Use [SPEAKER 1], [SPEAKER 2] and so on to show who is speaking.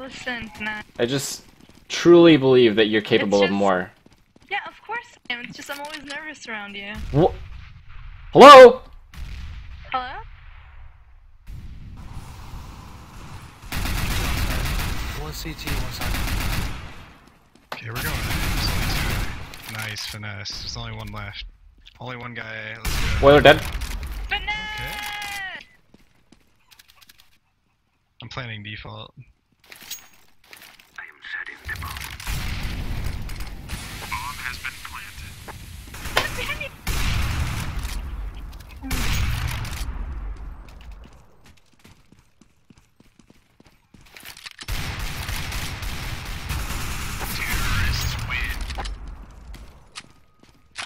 [SPEAKER 1] listen, nah.
[SPEAKER 2] I just truly believe that you're capable of more.
[SPEAKER 1] Yeah, of course I am. It's just I'm always nervous around you.
[SPEAKER 2] Wh- Hello?
[SPEAKER 1] Hello?
[SPEAKER 3] One CT, one side.
[SPEAKER 4] Okay, we're going. There's only two. Nice finesse. There's only one left. Only one guy. Let's go.
[SPEAKER 2] Boiler dead.
[SPEAKER 1] Finesse! Okay.
[SPEAKER 4] I'm planning default.